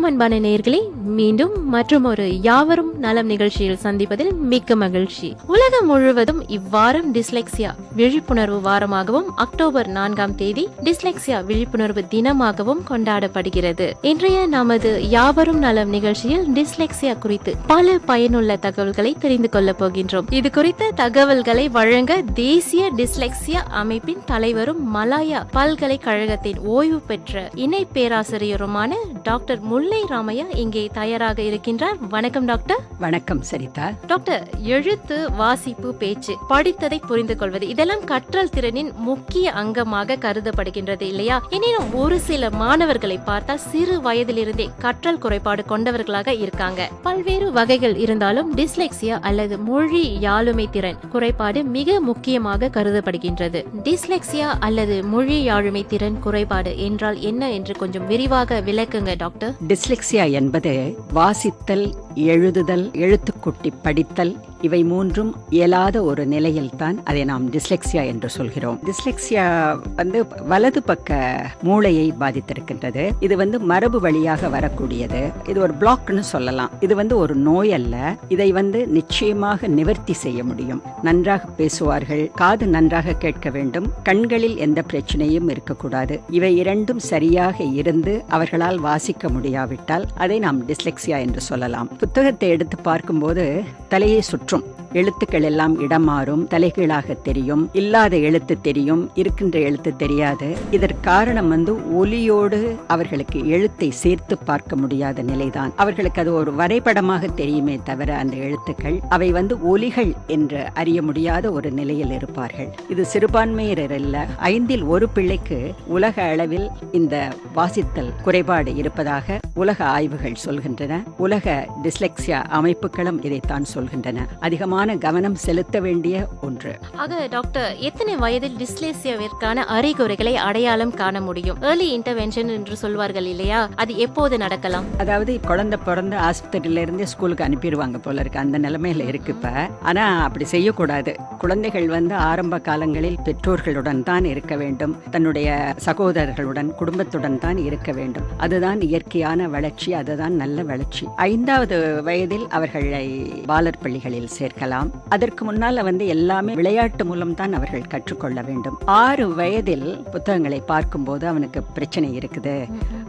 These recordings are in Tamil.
வணக்கம் அன்பான நேர்களே மீண்டும் மற்றும் ஒரு யாவரும் நலம் நிகழ்ச்சியில் சந்திப்பதில் மிக்க மகிழ்ச்சி. உலகம் முழுவதும் இவ்வாரம் டிஸ்லெக்சியா விழிப்புணர்வு வாரமாகவும் அக்டோபர் நான்காம் தேதி டிஸ்லெக்சியா விழிப்புணர்வு தினமாகவும் கொண்டாடப்படுகிறது. இன்றைய நமது யாவரும் நலம் நிகழ்ச்சியில் டிஸ்லெக்சியா குறித்து பல பயனுள்ள தகவல்களை தெரிந்து கொள்ளப் போகின்றோம். இது குறித்த தகவல்களை வழங்க தேசிய டிஸ்லெக்சியா அமைப்பின் தலைவரும் மலாயா பல்கலைக்கழகத்தின் ஓய்வு பெற்ற இணை பேராசிரியருமான டாக்டர் முல்லை ராமையா இங்கே தயாராக இருக்கின்றார். வணக்கம் டாக்டர். வணக்கம் சரிதா. டாக்டர் எழுத்து வாசிப்பு பேச்சு படித்ததை புரிந்து கொள்வது இதெல்லாம் கற்றல் திறனின் முக்கிய அங்கமாக கருதப்படுகின்றது இல்லையா? எனினும் ஒரு சில மாணவர்களை பார்த்தால் சிறு வயதிலிருந்தே கற்றல் குறைபாடு கொண்டவர்களாக இருக்காங்க. பல்வேறு வகைகள் இருந்தாலும் டிஸ்லெக்சியா அல்லது மொழி யாழுமை திறன் குறைபாடு மிக முக்கியமாக கருதப்படுகின்றது. டிஸ்லெக்சியா அல்லது மொழி யாழுமை திறன் குறைபாடு என்றால் என்ன என்று கொஞ்சம் விரிவாக விளக்குங்க டாக்டர். டிஸ்லெக்சியா என்பது வாசித்தல் எழுதுதல் எழுத்துக்கூட்டி படித்தல் இவை மூன்றும் இயலாத ஒரு நிலையில்தான் அதை நாம் டிஸ்லெக்சியா என்று சொல்கிறோம். டிஸ்லெக்சியா வந்து வலது பக்க மூளையை பாதித்திருக்கின்றது. இது வந்து மரபு வழியாக வரக்கூடியது. இது ஒரு பிளாக்னு சொல்லலாம். இது வந்து ஒரு நோய் அல்ல. இதை வந்து நிச்சயமாக நிவர்த்தி செய்ய முடியும். நன்றாக பேசுவார்கள். காது நன்றாக கேட்க வேண்டும். கண்களில் எந்த பிரச்சனையும் இருக்கக்கூடாது. இவை இரண்டும் சரியாக இருந்து அவர்களால் வாசிக்க முடியாவிட்டால் அதை நாம் டிஸ்லெக்சியா என்று சொல்லலாம். புத்தகத்தை எடுத்து பார்க்கும்போது தலையை சுற்றும். எழுத்துக்கள் எல்லாம் இடம் தலைகீழாக தெரியும் இல்லாத எழுத்து தெரியும் இருக்கின்ற எழுத்து தெரியாது. இதற்கு காரணம் வந்து ஒலியோடு அவர்களுக்கு எழுத்தை சேர்த்து பார்க்க முடியாத நிலைதான். அவர்களுக்கு அது ஒரு வரைபடமாக தெரியுமே தவிர அந்த எழுத்துக்கள் அவை வந்து ஒலிகள் என்று அறிய முடியாத ஒரு நிலையில் இருப்பார்கள். இது சிறுபான்மையினர் அல்ல ஐந்தில் ஒரு பிள்ளைக்கு உலக அளவில் இந்த வாசித்தல் குறைபாடு இருப்பதாக உலக ஆய்வுகள் சொல்கின்றன. உலக டிஸ்லெக்சியா அமைப்புகளும் இதைத்தான் சொல்கின்றன. அதிகமான கவனம் செலுத்த வேண்டிய ஒன்று. ஆக டாக்டர் எத்தனை வயதில் டிஸ்லேசியாவிற்கான அறிகுறிகளை அடையாளம் காண முடியும்? ஏர்லி இன்டர்வென்ஷன் என்று சொல்வார்கள் இல்லையா? அது எப்போது நடக்கலாம்? அதாவது குழந்தை பிறந்து ஆஸ்பத்திரியில இருந்து ஸ்கூலுக்கு அனுப்பிடுவாங்க போல இருக்கு. அந்த நிலைமையில இருக்கு இப்ப. ஆனா அப்படி செய்யக்கூடாது. குழந்தைகள் வந்து ஆரம்ப காலங்களில் பெற்றோர்களுடன் தான் இருக்க வேண்டும். தன்னுடைய சகோதரர்களுடன் குடும்பத்துடன் தான் இருக்க வேண்டும். அதுதான் இயற்கையான வளர்ச்சி அதுதான் நல்ல வளர்ச்சி. ஐந்தாவது வயதில் அவர்களை பாலர் பள்ளிகளில் சேர்க்கலாம். அதற்கு முன்னால் வந்து எல்லாமே விளையாட்டு மூலம் தான் அவர்கள் கற்றுக்கொள்ள வேண்டும். ஆறு வயதில் புத்தகங்களை பார்க்கும்போது அவனுக்கு பிரச்சனை இருக்குது.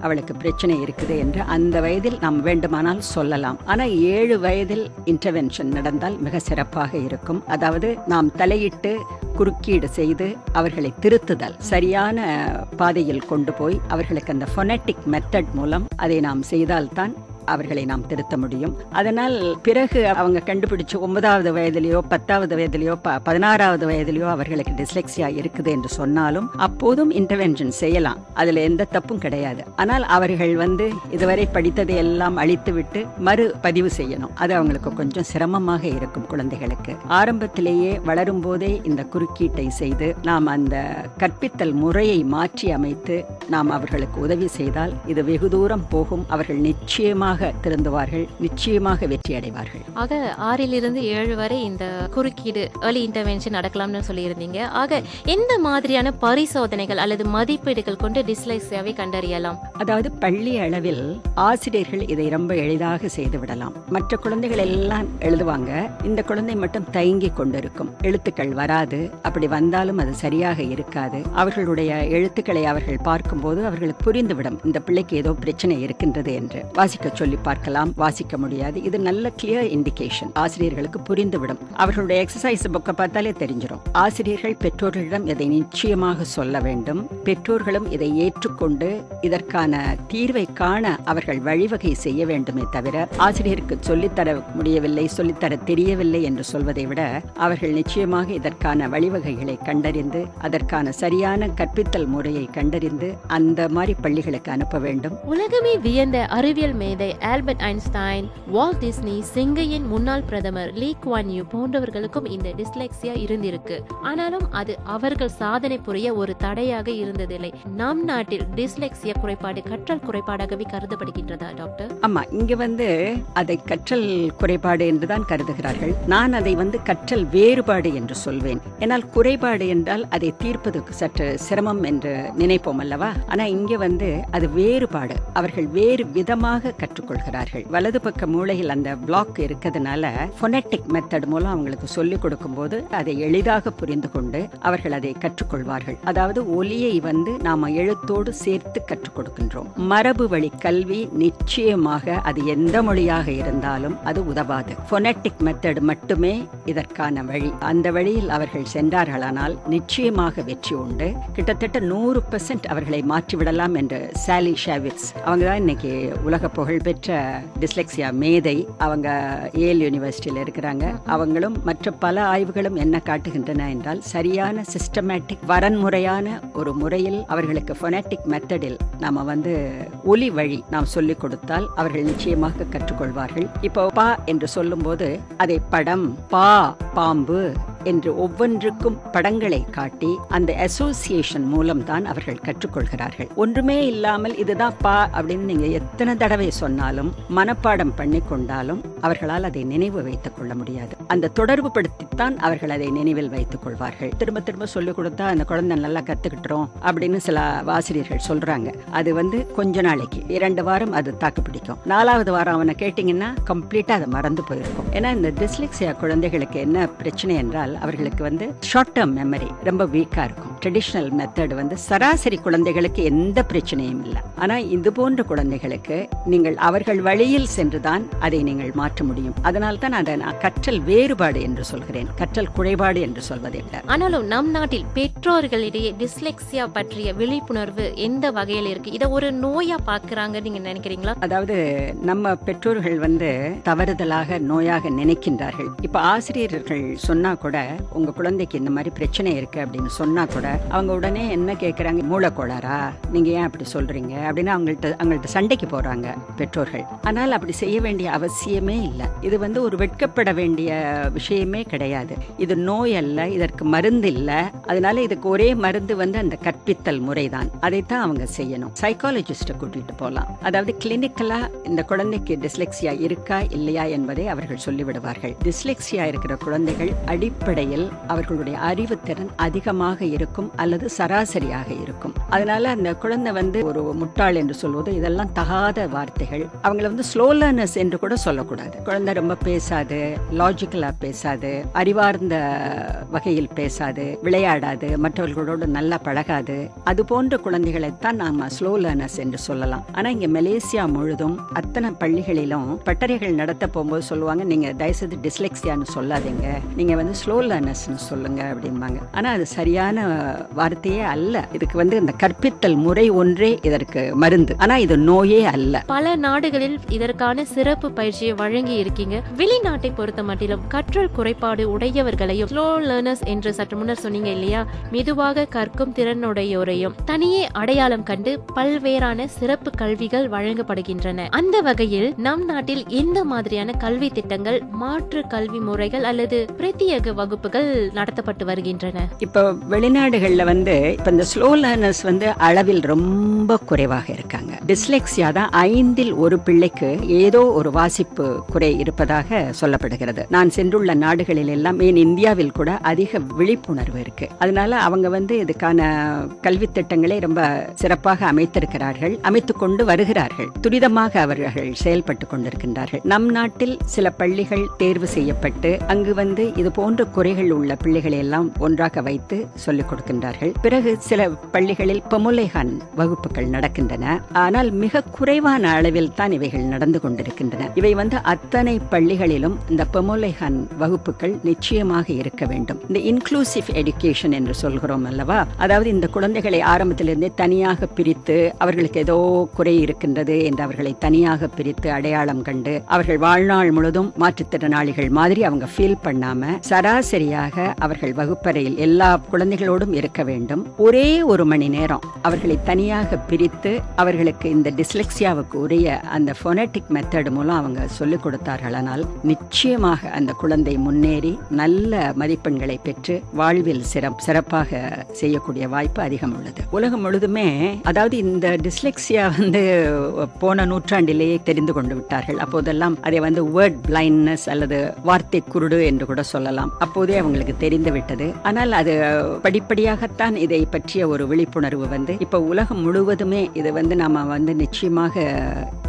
அவளுக்கு பிரச்சனை இருக்குது என்று அந்த வயதில் நாம் வேண்டுமானால் சொல்லலாம். ஆனால் ஏழு வயதில் இன்டர்வென்ஷன் நடந்தால் மிக சிறப்பாக இருக்கும். அதாவது நாம் தலையிட்டு குறுக்கீடு செய்து அவர்களை திருத்துதல் சரியான பாதையில் கொண்டு போய் அவர்களுக்கு அந்த ஃபொனட்டிக் மெத்தட் மூலம் அதை நாம் செய்தால்தான் அவர்களை நாம் திருத்த முடியும். அதனால் பிறகு அவங்க கண்டுபிடிச்சு ஒன்பதாவது வயதிலேயோ பத்தாவது வயதிலேயோ பதினாறாவது வயதிலேயோ அவர்களுக்கு டிஸ்லெக்சியா இருக்குது என்று சொன்னாலும் அப்போதும் இன்டர்வென்ஷன் செய்யலாம். அதுல எந்த தப்பும் கிடையாது. ஆனால் அவர்கள் வந்து இதுவரை படித்ததை எல்லாம் அழித்துவிட்டு மறு பதிவு செய்யணும். அது அவங்களுக்கு கொஞ்சம் சிரமமாக இருக்கும் குழந்தைகளுக்கு. ஆரம்பத்திலேயே வளரும் போதே இந்த குறுக்கீட்டை செய்து நாம் அந்த கற்பித்தல் முறையை மாற்றி அமைத்து நாம் அவர்களுக்கு உதவி செய்தால் இது வெகு தூரம் போகும். அவர்கள் நிச்சயமாக திருந்துவார்கள் நிச்சயமாக வெற்றி அடைவார்கள் ஆக ஆறிலிருந்து ஏழு வரை இந்த குறுக்கீடு ஏர்லி இன்டர்வென்ஷன் நடக்கலாம்னு சொல்லியிருந்தீங்க. ஆக எந்த மாதிரியான பரிசோதனைகள் அல்லது மதிப்பீடுகள் கொண்டு டிஸ்லைசியாவை கண்டறியலாம்? அதாவது பள்ளி அளவில் ஆசிரியர்கள் இதை ரொம்ப எளிதாக செய்து விடலாம். மற்ற குழந்தைகள் எல்லாம் எழுதுவாங்க இந்த குழந்தை மட்டும் தயங்கி கொண்டிருக்கும். எழுத்துக்கள் வராது அப்படி வந்தாலும் அது சரியாக இருக்காது. அவர்களுடைய எழுத்துக்களை அவர்கள் பார்க்கும்போது அவர்களுக்கு புரிந்துவிடும் இந்த பிள்ளைக்கு ஏதோ பிரச்சனை இருக்கின்றது என்று. வாசிக்க சொல்லி பார்க்கலாம் வாசிக்க முடியாது. இது நல்ல கிளியர் இண்டிகேஷன் ஆசிரியர்களுக்கு புரிந்துவிடும். அவர்களுடைய எக்ஸசைஸ் புக்கை பார்த்தாலே தெரிஞ்சிடும் ஆசிரியர்கள் பெற்றோர்களிடம் இதை நிச்சயமாக சொல்ல வேண்டும். பெற்றோர்களும் இதை ஏற்றுக்கொண்டு இதற்கான தீர்வை காண அவர்கள் வழிவகை செய்ய வேண்டுமே தவிர ஆசிரியருக்கு சொல்லித்தர முடியவில்லை சொல்லித்தர தெரியவில்லை என்று சொல்வதை விட அவர்கள் நிச்சயமாக இதற்கான வழிவகைகளை கண்டறிந்து அதற்கான சரியான கற்பித்தல் முறையை கண்டறிந்து அந்த மாதிரி பள்ளிகளுக்கு அனுப்ப வேண்டும். உலகமே வியந்த அறிவியல் மேதை ஆல்பர்ட் ஐன்ஸ்டைன் வால் டிஸ்னி சிங்கையின் முன்னாள் பிரதமர் லீ குவான் யூ போன்றவர்களுக்கும் இந்த டிஸ்லெக்சியா இருந்திருக்கு. ஆனாலும் அது அவர்கள் சாதனை புரிய ஒரு தடையாக இருந்ததில்லை. நம் நாட்டில் டிஸ்லெக்சியா குறைபாடு கற்றல் குறைபாடாகவே கருதப்படுகின்றதா டாக்டர்? ஆமா இங்க வந்து அதை கற்றல் குறைபாடு என்றுதான் கருதுகிறார்கள். நான் அதை வந்து கற்றல் வேறுபாடு என்று சொல்வேன். ஏனால் குறைபாடு என்றால் அதை தீர்ப்பதற்கு சற்று சிரமம் என்று நினைப்போம் அல்லவா? ஆனா இங்க வந்து அது வேறுபாடு. அவர்கள் வேறு விதமாக கற்று கற்றுக்கொள்கிறார்கள் வலது பக்க மூளையில் அந்த பிளாக் இருக்கிறதுனால ஃபொனட்டிக் மெத்தட் மூலம் அவங்களுக்கு சொல்லிக் கொடுக்கும்போது அதை எளிதாக புரிந்து கொண்டு அவர்கள் அதை கற்றுக்கொள்வார்கள். அதாவது ஒலியை வந்து நாம எழுத்தோடு சேர்த்து கற்றுக் கொடுக்கின்றோம். மரபு வழி கல்வி நிச்சயமாக அது எந்த மொழியாக இருந்தாலும் அது உதவாது. ஃபொனட்டிக் மெத்தட் மட்டுமே இதற்கான வழி. அந்த வழியில் அவர்கள் சென்றார்களானால் நிச்சயமாக வெற்றி உண்டு. கிட்டத்தட்ட நூறு பெர்சன்ட் அவர்களை மாற்றிவிடலாம் என்று சாலி ஷாவிட்ஸ். அவங்க தான் இன்னைக்கு உலக புகழ்பெற்ற பெற்ற டிஸ்லெக்சியா மேதை அவங்க ஏல் யூனிவர்சிட்டியில் இருக்கிறாங்க. அவங்களும் மற்ற பல ஆய்வுகளும் என்ன காட்டுகின்றன என்றால் சரியான சிஸ்டமேட்டிக் வரன்முறையான ஒரு முறையில் அவர்களுக்கு ஃபொனட்டிக் மெத்தடில் நாம வந்து ஒலி வழி நாம் சொல்லிக் கொடுத்தால் அவர்கள் நிச்சயமாக கற்றுக்கொள்வார்கள். இப்போ பா என்று சொல்லும்போது அதை படம் பா பாம்பு என்று ஒவ்வொன்றுக்கும் படங்களை காட்டி அந்த அசோசியேஷன் மூலம்தான் அவர்கள் கற்றுக்கொள்கிறார்கள். ஒன்றுமே இல்லாமல் இதுதான் பா அப்படின்னு நீங்க எத்தனை தடவை சொன்னாலும் மனப்பாடம் பண்ணி கொண்டாலும் அவர்களால் அதை நினைவு வைத்துக் கொள்ள முடியாது. அந்த தொடர்பு படுத்தித்தான் அவர்கள் அதை நினைவில் வைத்துக் கொள்வார்கள். திரும்ப திரும்ப சொல்லிக் கொடுத்தா அந்த குழந்தை நல்லா கத்துக்கிட்டுரும் அப்படின்னு சில ஆசிரியர்கள் சொல்றாங்க. அது வந்து கொஞ்ச நாளைக்கு இரண்டு வாரம் அது தாக்கு பிடிக்கும். நாலாவது வாரம் அவனை கேட்டீங்கன்னா கம்ப்ளீட்டா அதை மறந்து போயிருக்கும். ஏன்னா இந்த டிஸ்லெக்சியா குழந்தைகளுக்கு என்ன பிரச்சனை என்றால் அவர்களுக்கு வந்து ஷார்ட் டேர்ம் மெமரி ரொம்ப வீக்கா இருக்கும். ட்ரெடிஷ்னல் மெத்தட் வந்து சராசரி குழந்தைகளுக்கு எந்த பிரச்சனையும் இல்லை. ஆனா இது போன்ற குழந்தைகளுக்கு நீங்கள் அவர்கள் வழியில் சென்றுதான் அதை நீங்கள் மாற்ற முடியும். அதனால தான் அதை நான் கற்றல் வேறுபாடு என்று சொல்கிறேன். கற்றல் குறைபாடு என்று சொல்வதில்லை. ஆனாலும் நம் நாட்டில் பெற்றோர்களிடையே டிஸ்லெக்சியா பற்றிய விழிப்புணர்வு எந்த வகையில் இருக்கு? இத ஒரு நோயா பாக்குறாங்க நீங்க நினைக்கிறீங்களா? அதாவது நம்ம பெற்றோர்கள் வந்து தவறுதலாக நோயாக நினைக்கின்றார்கள். இப்ப ஆசிரியர்கள் சொன்னா கூட உங்க குழந்தைக்கு இந்த மாதிரி பிரச்சனை இருக்கு அப்படின்னு சொன்னா கூட அவங்க உடனே என்ன கேக்குறாங்க? மூளைக்கோளாரா நீங்க ஏன் அப்படி சொல்றீங்க? அப்படின்னு அவங்கள்ட்ட அவங்கள்ட்ட சண்டைக்கு போறாங்க பெற்றோர்கள். ஆனால் அப்படி செய்ய வேண்டிய அவசியமே இல்லை. இது வந்து ஒரு வெட்கப்பட வேண்டிய விஷயமே கிடையாது. இது நோய் அல்ல இதற்கு மருந்து இல்ல. அதனால இதுக்கு ஒரே மருந்து வந்து அந்த கற்பித்தல் முறைதான். அதைத்தான் அவங்க செய்யணும். சைக்காலஜிஸ்ட கூட்டிட்டு போகலாம் அதாவது கிளினிக்கலா இந்த குழந்தைக்கு டிஸ்லெக்சியா இருக்கா இல்லையா என்பதை அவர்கள் சொல்லிவிடுவார்கள். டிஸ்லெக்சியா இருக்கிற குழந்தைகள் அடிப்படை அடிப்படையில் அவர்களுடைய அறிவுத்திறன் அதிகமாக இருக்கும் அல்லது சராசரியாக இருக்கும். அதனால அந்த குழந்தை வந்து ஒரு முட்டாள் என்று சொல்வது இதெல்லாம் தகாத வார்த்தைகள். அவங்கள வந்து ஸ்லோ லேர்னர்ஸ் என்று கூட சொல்லக்கூடாது. குழந்தை ரொம்ப பேசாது லாஜிக்கலா பேசாது அறிவார்ந்த வகையில் பேசாது விளையாடாது மற்றவர்களோடு நல்லா பழகாது. அது போன்ற குழந்தைகளைத்தான் நாம ஸ்லோ லேர்னர்ஸ் என்று சொல்லலாம். ஆனா இங்க மலேசியா முழுதும் அத்தனை பள்ளிகளிலும் பட்டறைகள் நடத்த போகும்போது சொல்லுவாங்க நீங்க தயவுசெய்து டிஸ்லெக்ஸியான்னு சொல்லாதீங்க. நீங்க வந்து ஸ்லோ லேர்னர்ஸ்னு சொல்லுங்க அப்படிம்பாங்க. ஆனா அது சரியான வார்த்தையே அல்ல. இதுக்கு வந்து இந்த கற்பித்தல் முறை ஒன்றே இதற்கு மருந்து. ஆனா இது நோயே அல்ல. பல நாடுகளில் இதற்கான சிறப்பு பயிற்சியை வழங்கி இருக்கீங்க. வெளிநாட்டை பொறுத்த மட்டிலும் கற்றல் குறைபாடு உடையவர்களையும் ஸ்லோ லேர்னர்ஸ் என்று சற்று முன்னர் சொன்னீங்க இல்லையா? மெதுவாக கற்கும் திறனுடையோரையும் தனியே அடையாளம் கண்டு பல்வேறான சிறப்பு கல்விகள் வழங்கப்படுகின்றன. அந்த வகையில் நம் நாட்டில் எந்த மாதிரியான கல்வி திட்டங்கள் மாற்று கல்வி முறைகள் அல்லது பிரத்யேக வகுப்புகள் நடத்தப்பட்டு வருகின்றன. இப்போ வெளிநாடுகளில் வந்து இப்போ இந்த ஸ்லோ லேர்னர்ஸ் வந்து அளவில் ரொம்ப குறைவாக இருக்காங்க. டிஸ்லெக்ஸியா தான் ஐந்தில் ஒரு பிள்ளைக்கு ஏதோ ஒரு வாசிப்பு குறை இருப்பதாக சொல்லப்படுகிறது. நான் சென்றுள்ள நாடுகளில் எல்லாம் ஏன் இந்தியாவில் கூட அதிக விழிப்புணர்வு இருக்கு. அதனால அவங்க வந்து இதுக்கான கல்வி திட்டங்களை ரொம்ப சிறப்பாக அமைத்திருக்கிறார்கள் அமைத்துக் கொண்டு வருகிறார்கள். துரிதமாக அவர்கள் செயல்பட்டு கொண்டிருக்கின்றார்கள். நம் நாட்டில் சில பள்ளிகள் தேர்வு செய்யப்பட்டு அங்கு வந்து இது போன்ற குறைகள் உள்ள பிள்ளைகளை எல்லாம் ஒன்றாக வைத்து சொல்லிக் கொடுக்கின்றார்கள். பிறகு சில பள்ளிகளில் பொமுலைகான் வகுப்புகள் நடக்கின்றன. ஆனால் மிக குறைவான அளவில் தான் இவைகள் நடந்து கொண்டிருக்கின்றன. இவை வந்து அத்தனை பள்ளிகளிலும் இந்த பொமுலைகான் வகுப்புகள் நிச்சயமாக இருக்க வேண்டும். இந்த இன்க்ளூசிவ் எடுகேஷன் என்று சொல்கிறோம் அல்லவா? அதாவது இந்த குழந்தைகளை ஆரம்பத்திலிருந்தே தனியாக பிரித்து அவர்களுக்கு ஏதோ குறை இருக்கின்றது என்று அவர்களை தனியாக பிரித்து அடையாளம் கண்டு அவர்கள் வாழ்நாள் முழுதும் மாற்றுத்திறனாளிகள் மாதிரி அவங்க ஃபீல் பண்ணாம சரா சராசரியாக அவர்கள் வகுப்பறையில் எல்லா குழந்தைகளோடும் இருக்க வேண்டும். ஒரே ஒரு மணி நேரம் அவர்களை தனியாக பிரித்து அவர்களுக்கு இந்த டிஸ்லெக்சியாவுக்கு உரிய அந்த ஃபொனட்டிக் மெத்தட் மூலம் அவங்க சொல்லிக் கொடுத்தார்களானால் நிச்சயமாக அந்த குழந்தை முன்னேறி நல்ல மதிப்பெண்களை பெற்று வாழ்வில் சிறப் சிறப்பாக செய்யக்கூடிய வாய்ப்பு அதிகம் உள்ளது. உலகம் முழுதுமே அதாவது இந்த டிஸ்லெக்சியா வந்து போன நூற்றாண்டிலேயே தெரிந்து கொண்டு விட்டார்கள். அப்போதெல்லாம் அதை வந்து வேர்ட் பிளைண்ட்னஸ் அல்லது வார்த்தை குருடு என்று கூட சொல்லலாம். அப்போதே அவங்களுக்கு தெரிந்து விட்டது. ஆனால் அது படிப்படியாகத்தான் இதை பற்றிய ஒரு விழிப்புணர்வு வந்து இப்ப உலகம் முழுவதுமே இது வந்து நாம வந்து நிச்சயமாக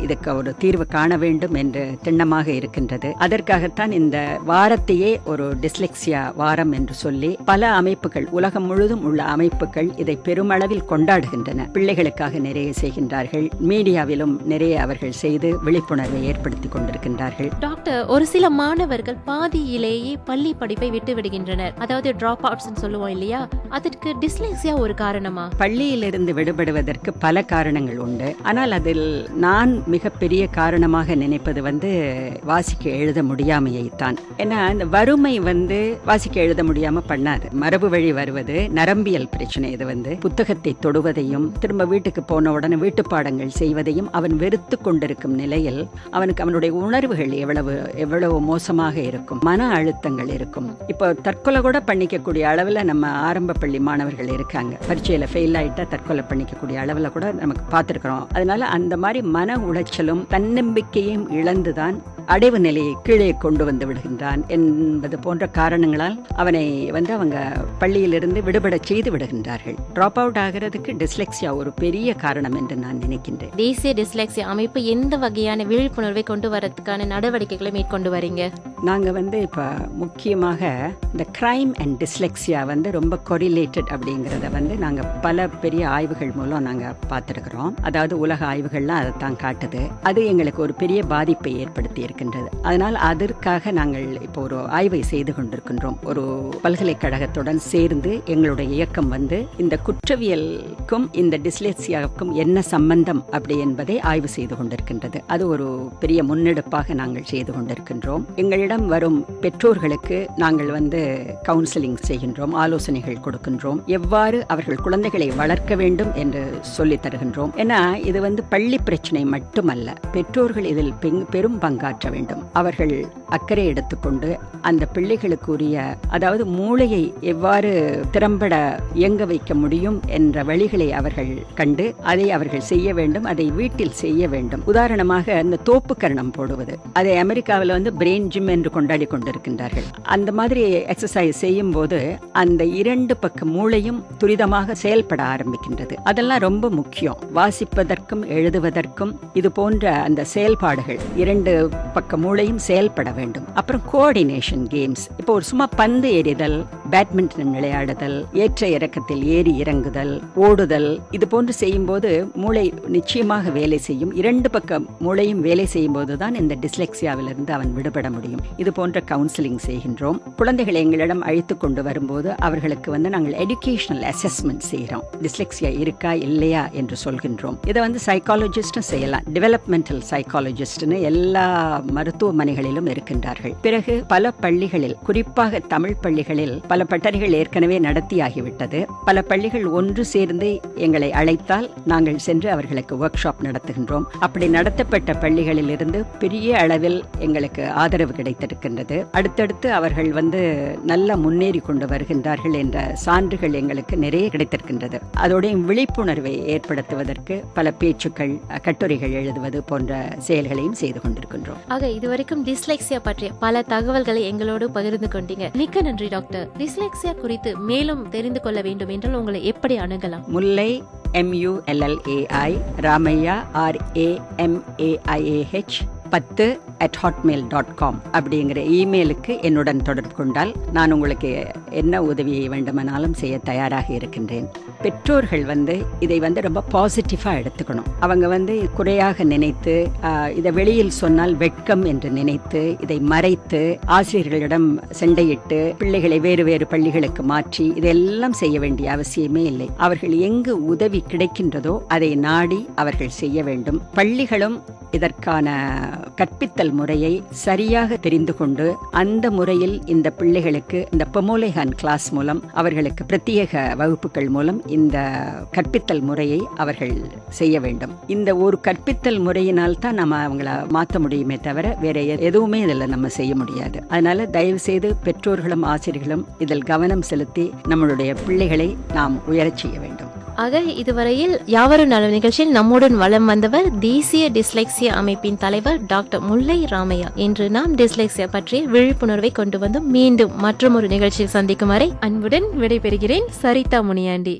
இதுக்கு ஒரு தீர்வு காண வேண்டும் என்று திண்ணமாக இருக்கின்றது. அதற்காகத்தான் இந்த வாரத்தையே ஒரு டிஸ்லெக்சியா வாரம் என்று சொல்லி பல அமைப்புகள் உலகம் முழுதும் உள்ள அமைப்புகள் இதை பெருமளவில் கொண்டாடுகின்றன. பிள்ளைகளுக்காக நிறைய செய்கின்றார்கள். மீடியாவிலும் நிறைய அவர்கள் செய்து விழிப்புணர்வை ஏற்படுத்தி கொண்டிருக்கின்றார்கள். டாக்டர் ஒரு சில மாணவர்கள் பாதியிலேயே பள்ளி படிப்பை விட்டு விடுகின்றனர் அதாவது டிராப் அவுட்ஸ் சொல்லுவோம் இல்லையா? அதற்கு டிஸ்லெக்சியா ஒரு காரணமா? பள்ளியிலிருந்து விடுபடுவதற்கு பல காரணங்கள் உண்டு. ஆனால் அதில் நான் மிகப்பெரிய காரணமாக நினைப்பது வந்து வாசிக்க எழுத முடியாமையை தான் ஏன்னா இந்த வறுமை வந்து வாசிக்க எழுத முடியாம பண்ணாது. மரபு வழி வருவது நரம்பியல் பிரச்சனை இது வந்து. புத்தகத்தை தொடுவதையும் திரும்ப வீட்டுக்கு போன உடனே வீட்டு பாடங்கள் செய்வதையும் அவன் வெறுத்து கொண்டிருக்கும் நிலையில் அவனுக்கு அவனுடைய உணர்வுகள் எவ்வளவு எவ்வளவு மோசமாக இருக்கும். மன அழுத்தங்கள் இருக்கும். இப்போ தற்கொலை கூட பண்ணிக்கக்கூடிய அளவில் நம்ம ஆரம்ப பள்ளி மாணவர்கள் இருக்காங்க. பரீட்சையில் ஃபெயில் ஆகிட்டா தற்கொலை பண்ணிக்கக்கூடிய அளவில் கூட நமக்கு பார்த்துருக்குறோம். அதனால அந்த மாதிரி மன உளைச்சலும் தன்னம்பிக்கையும் இழந்துதான் அடைவு நிலையை கீழே கொண்டு வந்து விடுகின்றான் என்பது போன்ற காரணங்களால் அவனை வந்து அவங்க பள்ளியிலிருந்து விடுபட செய்து விடுகின்றார்கள். டிராப் அவுட் ஆகிறதுக்கு டிஸ்லெக்சியா ஒரு பெரிய காரணம் என்று நான் நினைக்கின்றேன். தேசிய டிஸ்லெக்சியா அமைப்பு எந்த வகையான விழிப்புணர்வை கொண்டு வரதுக்கான நடவடிக்கைகளை மேற்கொண்டு வரீங்க? நாங்கள் வந்து இப்போ முக்கியமாக இந்த க்ரைம் அண்ட் டிஸ்லெக்ஸியா வந்து ரொம்ப கொரிலேட்டட் அப்படிங்கிறத வந்து நாங்கள் பல பெரிய ஆய்வுகள் மூலம் நாங்கள் பார்த்துருக்குறோம். அதாவது உலக ஆய்வுகள்லாம் அதை தான் காட்டுது. அது எங்களுக்கு ஒரு பெரிய பாதிப்பை ஏற்படுத்தி இருக்கின்றது. அதனால் அதற்காக நாங்கள் இப்போ ஒரு ஆய்வை செய்து கொண்டிருக்கின்றோம். ஒரு பல்கலைக்கழகத்துடன் சேர்ந்து எங்களுடைய இயக்கம் வந்து இந்த குற்றவியலுக்கும் இந்த டிஸ்லெக்ஸியாவுக்கும் என்ன சம்பந்தம் அப்படி என்பதை ஆய்வு செய்து கொண்டிருக்கின்றது. அது ஒரு பெரிய முன்னெடுப்பாக நாங்கள் செய்து கொண்டிருக்கின்றோம். எங்களிடம் எங்களிடம் வரும் பெற்றோர்களுக்கு நாங்கள் வந்து கவுன்சிலிங் செய்கின்றோம் ஆலோசனைகள் கொடுக்கின்றோம். எவ்வாறு அவர்கள் குழந்தைகளை வளர்க்க வேண்டும் என்று சொல்லி தருகின்றோம். ஏன்னா இது வந்து பள்ளி பிரச்சனை மட்டுமல்ல. பெற்றோர்கள் இதில் பெரும் பங்காற்ற வேண்டும். அவர்கள் அக்கறை எடுத்துக்கொண்டு அந்த பிள்ளைகளுக்குரிய அதாவது மூளையை எவ்வாறு திறம்பட இயங்க வைக்க முடியும் என்ற வழிகளை அவர்கள் கண்டு அதை அவர்கள் செய்ய வேண்டும் அதை வீட்டில் செய்ய வேண்டும். உதாரணமாக இந்த தோப்பு கரணம் போடுவது. அதை அமெரிக்காவில் வந்து பிரெயின் ஜிம் என்று கொண்டாடி கொண்டிருக்கின்றார்கள். அந்த மாதிரி எக்ஸசைஸ் செய்யும் போது அந்த இரண்டு பக்க மூளையும் துரிதமாக செயல்பட ஆரம்பிக்கின்றது. அதெல்லாம் ரொம்ப முக்கியம். வாசிப்பதற்கும் எழுதுவதற்கும் இது போன்ற அந்த செயல்பாடுகள் இரண்டு பக்க மூளையும் செயல்பட வேண்டும். அப்புறம் கோஆர்டினேஷன் கேம்ஸ் இப்போ ஒரு சும்மா பந்து எறிதல் பேட்மிண்டன் விளையாடுதல் ஏற்ற இறக்கத்தில் ஏறி இறங்குதல் ஓடுதல் இது போன்று செய்யும்போது மூளை நிச்சயமாக வேலை செய்யும். இரண்டு பக்க மூளையும் வேலை செய்யும் போதுதான் இந்த டிஸ்லெக்சியாவிலிருந்து அவன் விடுபட முடியும். இது போன்ற கவுன்சிலிங் செய்கின்றோம். குழந்தைகளை எங்களிடம் அழைத்து கொண்டு வரும்போது அவர்களுக்கு வந்து நாங்கள் எஜுகேஷனல் அசஸ்மெண்ட் செய்கிறோம் டிஸ்லெக்சியா இருக்கா இல்லையா என்று சொல்கின்றோம். இதை வந்து சைக்காலஜிஸ்டும் செய்யலாம். டெவலப்மெண்டல் சைக்காலஜிஸ்ட்னு எல்லா மருத்துவமனைகளிலும் இருக்கின்றார்கள். பிறகு பல பள்ளிகளில் குறிப்பாக தமிழ் பள்ளிகளில் பல பட்டறைகள் ஏற்கனவே நடத்தியாகிவிட்டது. பல பள்ளிகள் ஒன்று சேர்ந்து எங்களை அழைத்தால் நாங்கள் சென்று அவர்களுக்கு ஒர்க் ஷாப் நடத்துகின்றோம். அப்படி நடத்தப்பட்ட பள்ளிகளில் இருந்து பெரிய அளவில் எங்களுக்கு ஆதரவு கிடைத்திருக்கின்றது அடுத்தடுத்து அவர்கள் வந்து நல்ல முன்னேறி கொண்டு வருகின்றார்கள் என்ற சான்றுகள் எங்களுக்கு நிறைய கிடைத்திருக்கின்றது. அதோட விழிப்புணர்வை ஏற்படுத்துவதற்கு பல பேச்சுக்கள் கட்டுரைகள் எழுதுவது போன்ற செயல்களையும் செய்து கொண்டிருக்கின்றோம். ஆக இதுவரைக்கும் டிஸ்லெக்சியா பற்றிய பல தகவல்களை எங்களோடு பகிர்ந்து கொண்டீங்க. மிக்க நன்றி டாக்டர். டிஸ்லெக்சியா குறித்து மேலும் தெரிந்து கொள்ள வேண்டும் என்றால் உங்களை எப்படி அணுகலாம்? முல்லை எம்யூஎல்எல்ஏஐ ராமையா ஆர்ஏஎம்ஏஐஏஹெச் பத்து அட் ஹாட்மெயில் டாட் காம் அப்படிங்கிற இமெயிலுக்கு என்னுடன் தொடர்பு கொண்டால் நான் உங்களுக்கு என்ன உதவியை வேண்டுமானாலும் செய்ய தயாராக இருக்கின்றேன். பெற்றோர்கள் வந்து இதை வந்து ரொம்ப பாசிட்டிவாக எடுத்துக்கணும். அவங்க வந்து குறையாக நினைத்து இதை வெளியில் சொன்னால் வெட்கம் என்று நினைத்து இதை மறைத்து ஆசிரியர்களிடம் சண்டையிட்டு பிள்ளைகளை வேறு வேறு பள்ளிகளுக்கு மாற்றி இதெல்லாம் செய்ய வேண்டிய அவசியமே இல்லை. அவர்கள் எங்கு உதவி கிடைக்கின்றதோ அதை நாடி அவர்கள் செய்ய வேண்டும். பள்ளிகளும் இதற்கான கற்பித்தல் முறையை சரியாக தெரிந்து கொண்டு அந்த முறையில் இந்த பிள்ளைகளுக்கு இந்த பொமோலேஹான் கிளாஸ் மூலம் அவர்களுக்கு பிரத்யேக வகுப்புகள் மூலம் இந்த கற்பித்தல் முறையை அவர்கள் செய்ய வேண்டும். இந்த ஒரு கற்பித்தல் முறையினால் தான் நம்ம அவங்கள மாற்ற முடியுமே தவிர வேற எதுவுமே இதில் நம்ம செய்ய முடியாது. அதனால தயவு செய்து பெற்றோர்களும் ஆசிரியர்களும் இதில் கவனம் செலுத்தி நம்மளுடைய பிள்ளைகளை நாம் உயரச் செய்ய வேண்டும். ஆக இதுவரையில் யாவரும் நல நிகழ்ச்சியில் நம்முடன் வளம் வந்தவர் தேசிய டிஸ்லெக்சியா அமைப்பின் தலைவர் டாக்டர் முல்லை ராமையா. இன்று நாம் டிஸ்லெக்சியா பற்றிய விழிப்புணர்வை கொண்டு வந்து மீண்டும் மற்றொரு நிகழ்ச்சியில் சந்திக்கும் வரை அன்புடன் விடைபெறுகிறேன். சரிதா முனியாண்டி.